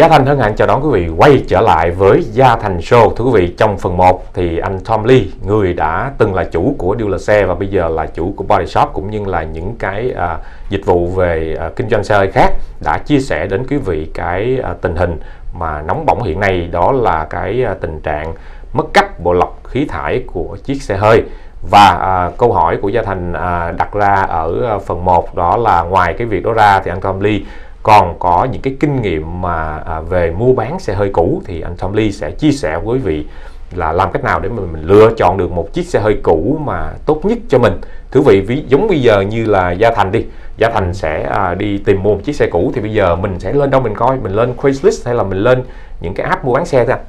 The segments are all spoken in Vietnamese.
Gia Thành hân hạnh chào đón quý vị quay trở lại với Gia Thành Show. Thưa quý vị, trong phần 1 thì anh Tom Lee, người đã từng là chủ của dealer xe và bây giờ là chủ của Body Shop cũng như là những cái à, dịch vụ về à, kinh doanh xe hơi khác đã chia sẻ đến quý vị cái à, tình hình mà nóng bỏng hiện nay đó là cái à, tình trạng mất cấp bộ lọc khí thải của chiếc xe hơi và à, câu hỏi của Gia Thành à, đặt ra ở à, phần 1 đó là ngoài cái việc đó ra thì anh Tom Lee còn có những cái kinh nghiệm mà à, về mua bán xe hơi cũ thì anh Tom Lee sẽ chia sẻ với quý vị là làm cách nào để mà mình lựa chọn được một chiếc xe hơi cũ mà tốt nhất cho mình. Thưa vị ví, giống bây giờ như là Gia Thành đi. Gia Thành sẽ à, đi tìm mua một chiếc xe cũ thì bây giờ mình sẽ lên đâu mình coi? Mình lên Craigslist hay là mình lên những cái app mua bán xe thôi à,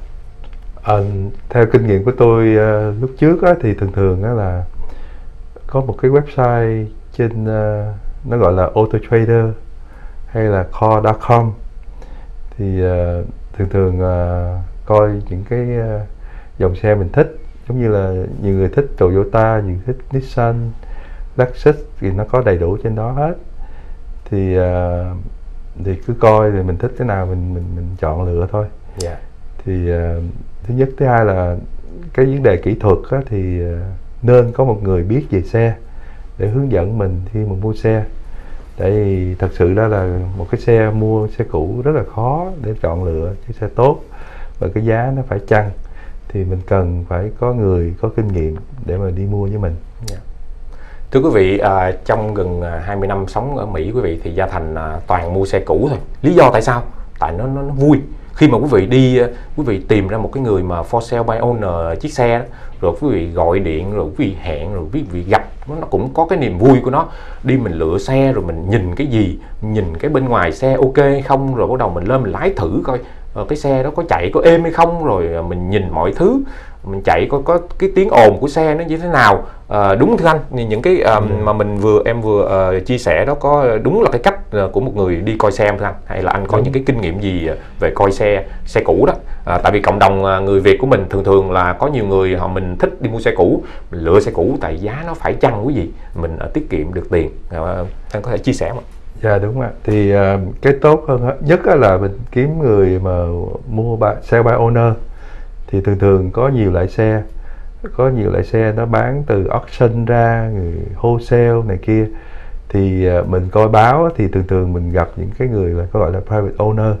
ờ, theo kinh nghiệm của tôi ờ, lúc trước á, thì thường thường á, là có một cái website trên ờ, nó gọi là Auto Trader hay là car.com thì ờ, thường thường ờ, coi những cái ờ, dòng xe mình thích. Giống như là nhiều người thích Toyota, nhiều người thích Nissan, Lexus thì nó có đầy đủ trên đó hết. Thì ờ, thì cứ coi thì mình thích cái nào mình mình mình chọn lựa thôi. Dạ. thì ờ, thứ nhất thứ hai là cái vấn đề kỹ thuật á, thì ờ, nên có một người biết về xe để hướng dẫn mình khi mà mua xe tại vì thật sự đó là một cái xe mua xe cũ rất là khó để chọn lựa cái xe tốt và cái giá nó phải chăng thì mình cần phải có người có kinh nghiệm để mà đi mua với mình dạ. Thưa quý vị, à, trong gần à, 20 năm sống ở Mỹ quý vị thì Gia Thành à, toàn mua xe cũ thôi. Lý do tại sao? Tại nó nó, nó vui. Khi mà quý vị đi, à, quý vị tìm ra một cái người mà for sale by owner chiếc xe đó, rồi quý vị gọi điện, rồi quý vị hẹn, rồi quý vị gặp nó cũng có cái niềm vui của nó. Đi mình lựa xe rồi mình nhìn cái gì, nhìn cái bên ngoài xe ok hay không, rồi bắt đầu mình lên mình lái thử coi ờ, cái xe đó có chạy có êm hay không, rồi à, mình nhìn mọi thứ mình chạy có có cái tiếng ồn của xe nó như thế nào Ờ, đúng thưa anh những cái ờ, mà mình vừa em vừa ờ, chia sẻ đó có đúng là cái cách ờ, của một người đi coi xe không thưa anh hay là anh có Đúng. những cái kinh nghiệm gì về coi xe xe cũ đó à, tại vì cộng đồng à, người Việt của mình thường thường là có nhiều người họ mình thích đi mua xe cũ mình lựa xe cũ tại giá nó phải chăng quý vị mình ờ, tiết kiệm được tiền à, anh có thể chia sẻ không? Dạ đúng ạ. Thì à, cái tốt hơn nhất là mình kiếm người mà mua ba, xe by owner thì thường thường có nhiều loại xe có nhiều loại xe nó bán từ auction ra người wholesale này kia thì mình coi báo thì thường thường mình gặp những cái người là có gọi là private owner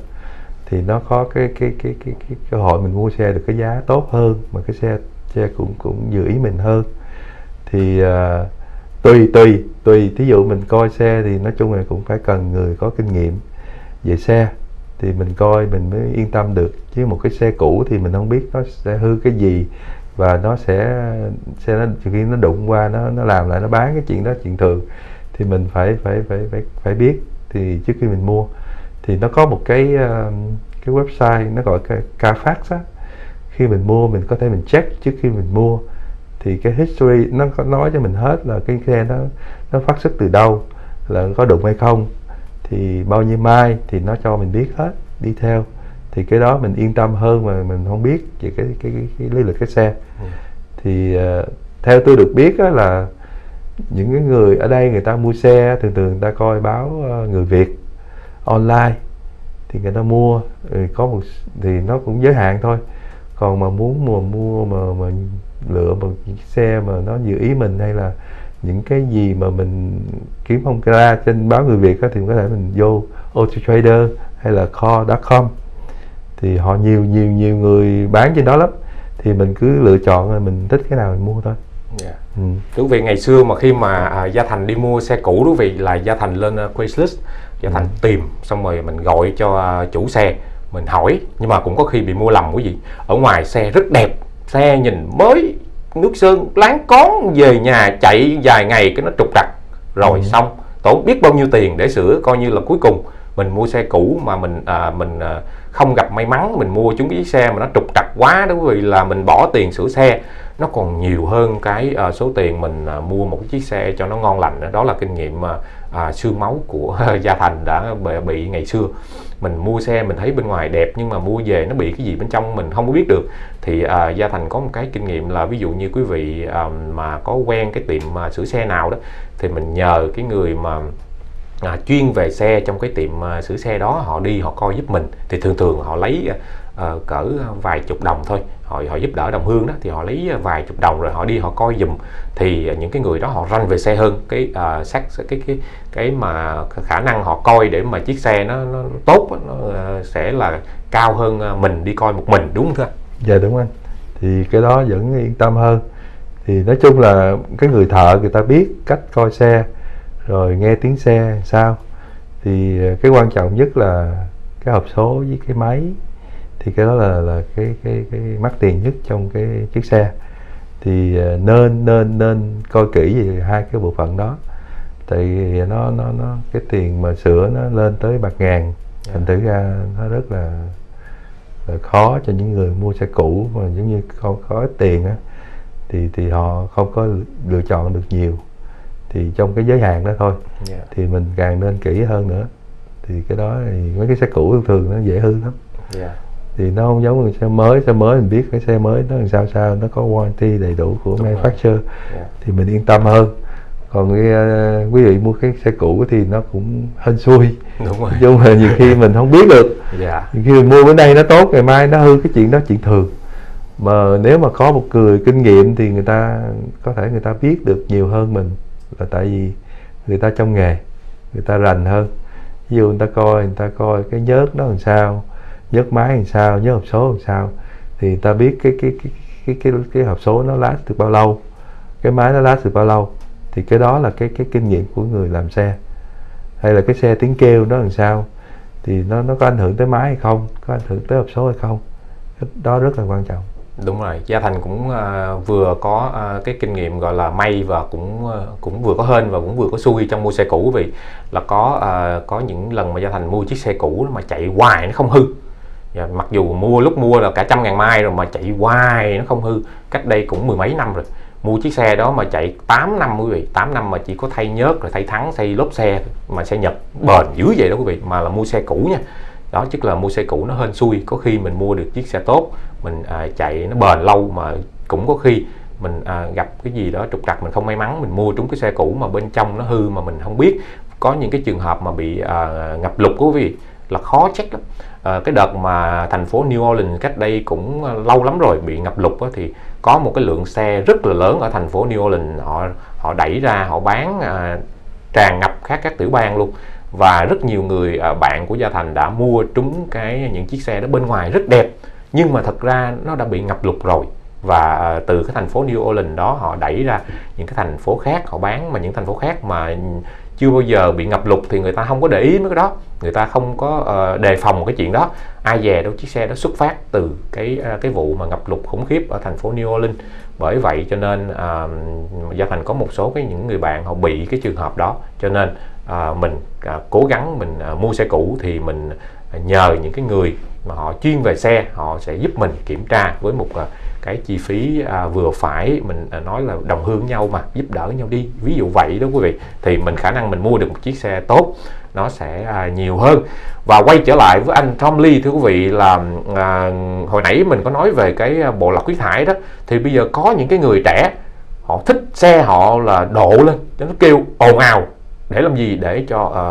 thì nó có cái cái cái cái, cái cơ hội mình mua xe được cái giá tốt hơn mà cái xe xe cũng cũng vừa ý mình hơn. Thì uh, tùy tùy tùy. Thí dụ mình coi xe thì nói chung là cũng phải cần người có kinh nghiệm về xe thì mình coi mình mới yên tâm được. Chứ một cái xe cũ thì mình không biết nó sẽ hư cái gì và nó sẽ xe nó khi nó đụng qua nó nó làm lại nó bán cái chuyện đó chuyện thường thì mình phải phải phải phải phải biết. Thì trước khi mình mua thì nó có một cái ờ, cái website nó gọi cái Carfax á. Khi mình mua mình có thể mình check trước khi mình mua. Thì cái history nó có nói cho mình hết là cái xe nó nó phát xuất từ đâu là có đụng hay không. Thì bao nhiêu mai thì nó cho mình biết hết đi theo. Thì cái đó mình yên tâm hơn mà mình không biết về cái cái cái, cái lý lịch cái xe Ừ. thì ờ, theo tôi được biết á, là những cái người ở đây người ta mua xe thường thường người ta coi báo ờ, người Việt online thì người ta mua ừ, có một thì nó cũng giới hạn thôi. Còn mà muốn mua mua mà mà lựa một chiếc xe mà nó vừa ý mình hay là những cái gì mà mình kiếm không ra trên báo người Việt á, thì có thể mình vô Auto Trader hay là car.com thì họ nhiều nhiều nhiều người bán trên đó lắm. Thì mình cứ lựa chọn rồi mình thích cái nào mình mua thôi. Dạ. ừ. Quý vị ngày xưa mà khi mà à, Gia Thành đi mua xe cũ quý vị là Gia Thành lên uh, Craigslist Gia Thành tìm xong rồi mình gọi cho à, chủ xe mình hỏi. Nhưng mà cũng có khi bị mua lầm quý vị ở ngoài xe rất đẹp xe nhìn mới nước sơn láng cón về nhà chạy vài ngày cái nó trục trặc. Rồi Ừ. xong tốn biết bao nhiêu tiền để sửa coi như là cuối cùng mình mua xe cũ mà mình à, mình à, không gặp may mắn mình mua chúng cái xe mà nó trục trặc quá đó quý vị là mình bỏ tiền sửa xe nó còn nhiều hơn cái uh, số tiền mình uh, mua một cái chiếc xe cho nó ngon lành đó, là kinh nghiệm mà à, xương máu của Gia Thành đã bị, bị ngày xưa. Mình mua xe mình thấy bên ngoài đẹp nhưng mà mua về nó bị cái gì bên trong mình không có biết được. Thì uh, Gia Thành có một cái kinh nghiệm là ví dụ như quý vị uh, mà có quen cái tiệm uh, sửa xe nào đó thì mình nhờ cái người mà à, chuyên về xe trong cái tiệm à, sửa xe đó họ đi họ coi giúp mình. Thì thường thường họ lấy uh, cỡ vài chục đồng thôi. Họ họ giúp đỡ đồng hương đó thì họ lấy vài chục đồng rồi họ đi họ coi dùm thì những cái người đó họ ranh về xe hơn. Cái uh, xác cái cái cái mà khả năng họ coi để mà chiếc xe nó, nó tốt nó uh, sẽ là cao hơn mình đi coi một mình đúng không thưa dạ đúng anh. Thì cái đó vẫn yên tâm hơn. Thì nói chung là cái người thợ người ta biết cách coi xe rồi nghe tiếng xe sao. Thì cái quan trọng nhất là cái hộp số với cái máy thì cái đó là là cái cái cái mắc tiền nhất trong cái chiếc xe thì à, nên nên nên coi kỹ về hai cái bộ phận đó tại vì nó nó nó cái tiền mà sửa nó lên tới bạc ngàn yeah. Dạ. thành thử ra nó rất là, là khó cho những người mua xe cũ mà giống như không có ít tiền á thì thì họ không có lựa chọn được nhiều thì trong cái giới hạn đó thôi yeah. Dạ. thì mình càng nên kỹ hơn nữa thì cái đó thì mấy cái xe cũ thường thường nó dễ hư lắm yeah. Thì nó không giống người xe mới xe mới mình biết cái xe mới nó làm sao sao nó có warranty đầy đủ của Đúng manufacturer yeah. Dạ. thì mình yên tâm hơn còn cái, uh, quý vị mua cái xe cũ thì nó cũng hên xui Đúng rồi. chung là nhiều khi mình không biết được yeah. Dạ. nhiều khi mình mua bữa nay nó tốt ngày mai nó hư cái chuyện đó chuyện thường mà nếu mà có một người kinh nghiệm thì người ta có thể người ta biết được nhiều hơn mình là tại vì người ta trong nghề người ta rành hơn ví dụ người ta coi người ta coi cái nhớt nó làm sao nhớt máy làm sao nhớ hộp số làm sao. Thì ta biết cái cái cái cái cái, cái hộp số nó last được bao lâu cái máy nó last được bao lâu. Thì cái đó là cái cái kinh nghiệm của người làm xe. Hay là cái xe tiếng kêu nó làm sao thì nó nó có ảnh hưởng tới máy hay không có ảnh hưởng tới hộp số hay không. Đó rất là quan trọng. Đúng rồi gia thành cũng uh, vừa có uh, cái kinh nghiệm gọi là may và cũng uh, cũng vừa có hên và cũng vừa có xui trong mua xe cũ. Vì là có uh, có những lần mà gia thành mua chiếc xe cũ mà chạy hoài nó không hư và mặc dù mua lúc mua là cả trăm ngàn mai rồi mà chạy hoài nó không hư. Cách đây cũng mười mấy năm rồi. Mua chiếc xe đó mà chạy 8 năm quý vị 8 năm mà chỉ có thay nhớt rồi thay thắng thay lốp xe mà xe Nhật bền dữ vậy đó quý vị mà là mua xe cũ nha. Đó chứ là mua xe cũ nó hên xui. Có khi mình mua được chiếc xe tốt mình à, chạy nó bền lâu mà cũng có khi mình à, gặp cái gì đó trục trặc mình không may mắn mình mua trúng cái xe cũ mà bên trong nó hư mà mình không biết. Có những cái trường hợp mà bị à, ngập lụt quý vị là khó check lắm. À, cái đợt mà thành phố New Orleans cách đây cũng ờ, lâu lắm rồi bị ngập lụt đó, thì có một cái lượng xe rất là lớn ở thành phố New Orleans họ họ đẩy ra họ bán à, tràn ngập khác các tiểu bang luôn. Và rất nhiều người à, bạn của gia thành đã mua trúng cái những chiếc xe đó bên ngoài rất đẹp nhưng mà thật ra nó đã bị ngập lụt rồi. Và à, từ cái thành phố New Orleans đó họ đẩy ra những cái thành phố khác họ bán mà những thành phố khác mà chưa bao giờ bị ngập lụt thì người ta không có để ý mấy cái đó. Người ta không có uh, đề phòng cái chuyện đó. Ai về đâu chiếc xe đó xuất phát từ cái uh, cái vụ mà ngập lụt khủng khiếp ở thành phố New Orleans. Bởi vậy cho nên uh, gia thành có một số cái những người bạn họ bị cái trường hợp đó. Cho nên uh, mình uh, cố gắng mình uh, mua xe cũ thì mình À, nhờ những cái người mà họ chuyên về xe họ sẽ giúp mình kiểm tra với một à, cái chi phí à, vừa phải. Mình à, nói là đồng hương nhau mà giúp đỡ nhau đi. Ví dụ vậy đó quý vị thì mình khả năng mình mua được một chiếc xe tốt nó sẽ à, nhiều hơn. Và quay trở lại với anh Tom Lee thưa quý vị là à, hồi nãy mình có nói về cái bộ lọc khí thải đó. Thì bây giờ có những cái người trẻ họ thích xe họ là độ lên nó kêu ồn ào. Để làm gì? Để cho à,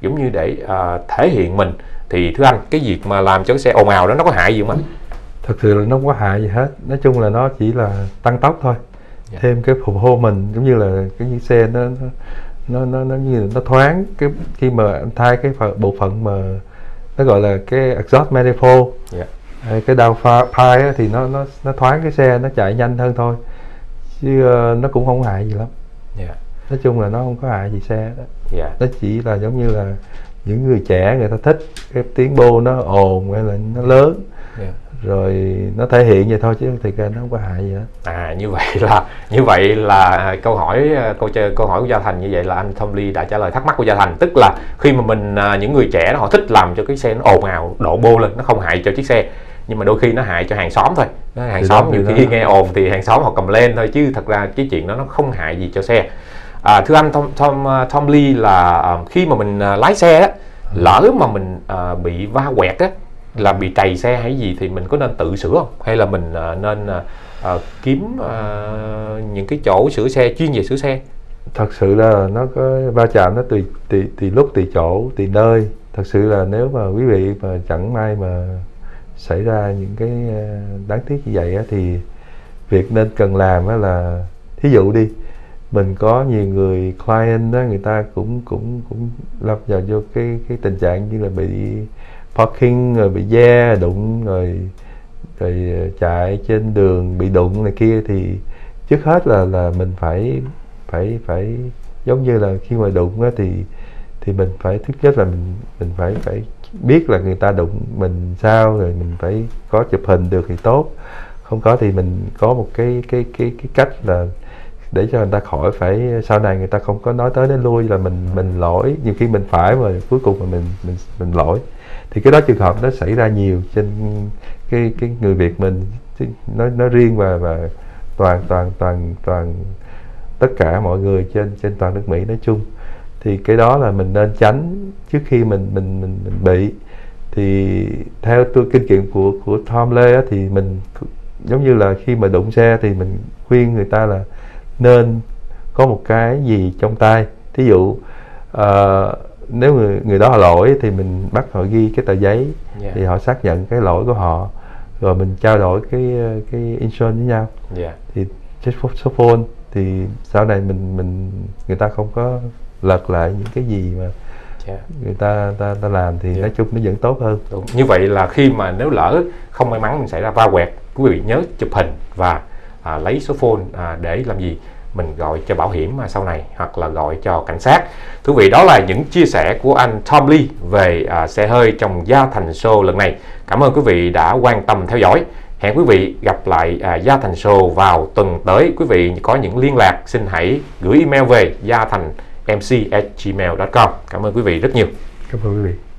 giống như để à, thể hiện mình thì thưa anh cái việc mà làm cho cái xe ồn ào đó nó có hại gì không anh? thực sự là nó không có hại gì hết nói chung là nó chỉ là tăng tốc thôi yeah. Dạ. thêm cái phục hô mình giống như là cái chiếc xe nó nó nó nó như là nó thoáng cái khi mà anh thay cái phần, bộ phận mà nó gọi là cái exhaust manifold yeah. Dạ. cái down pipe thì nó nó nó thoáng cái xe nó chạy nhanh hơn thôi chứ uh, nó cũng không hại gì lắm yeah. Dạ. nói chung là nó không có hại gì xe đó yeah. nó chỉ là giống như là những người trẻ người ta thích cái tiếng bô nó ồn hay là nó lớn. Yeah rồi nó thể hiện vậy thôi chứ thì ra nó không có hại gì hết. À như vậy là như vậy là câu hỏi câu chơi câu hỏi của gia thành như vậy là anh Tom Lee đã trả lời thắc mắc của gia thành. Tức là khi mà mình à, những người trẻ họ thích làm cho cái xe nó ồn ào độ bô lên nó không hại cho chiếc xe nhưng mà đôi khi nó hại cho hàng xóm thôi. Hàng thì xóm nhiều khi đó. nghe ồn thì hàng xóm họ cầm lên thôi chứ thật ra cái chuyện đó nó không hại gì cho xe à, thưa anh Tom Tom à, Tom Lee là à, khi mà mình à, lái xe đó lỡ mà mình à, bị va quẹt á là bị trầy xe hay gì thì mình có nên tự sửa không? Hay là mình à, nên à, à, kiếm à, những cái chỗ sửa xe chuyên về sửa xe? Thật sự là nó có va chạm nó tùy tùy tùy lúc tùy chỗ tùy nơi. Thật sự là nếu mà quý vị mà chẳng may mà xảy ra những cái à, đáng tiếc như vậy á, thì việc nên cần làm á là thí dụ đi mình có nhiều người client đó, người ta cũng cũng cũng lâm vào vô cái cái tình trạng như là bị parking, rồi bị da đụng, rồi rồi chạy trên đường bị đụng này kia. Thì trước hết là là mình phải phải phải giống như là khi mà đụng á, thì thì mình phải thứ nhất là mình mình phải phải biết là người ta đụng mình sao, rồi mình phải có chụp hình được thì tốt. Không có thì mình có một cái cái cái cái cách là để cho người ta khỏi phải sau này người ta không có nói tới đến lui là mình mình lỗi. Nhiều khi mình phải mà cuối cùng mà mình mình mình lỗi. Thì cái đó trường hợp nó xảy ra nhiều trên cái cái người Việt mình. Nói nói riêng và và toàn toàn toàn toàn tất cả mọi người trên trên toàn nước Mỹ nói chung. Thì cái đó là mình nên tránh trước khi mình mình mình, mình bị. Thì theo tôi kinh nghiệm của của Tom Lê á, thì mình giống như là khi mà đụng xe thì mình khuyên người ta là nên có một cái gì trong tay thí dụ uh, nếu người người đó là lỗi thì mình bắt họ ghi cái tờ giấy yeah. thì họ xác nhận cái lỗi của họ rồi mình trao đổi cái cái insurance với nhau yeah. thì cái số phone thì sau này mình mình người ta không có lật lại những cái gì mà yeah. người ta ta ta làm thì yeah. nói chung nó vẫn tốt hơn Đúng. như vậy là khi mà nếu lỡ không may mắn mình xảy ra va quẹt quý vị nhớ chụp hình và à, lấy số phone à, để làm gì? Mình gọi cho bảo hiểm mà sau này hoặc là gọi cho cảnh sát. Thú vị đó là những chia sẻ của anh Tom Lee về à, xe hơi trong Gia Thành Show lần này. Cảm ơn quý vị đã quan tâm theo dõi. Hẹn quý vị gặp lại à, Gia Thành Show vào tuần tới. Quý vị có những liên lạc xin hãy gửi email về gia thành mc@gmail.com cảm ơn quý vị rất nhiều. Cảm ơn quý vị.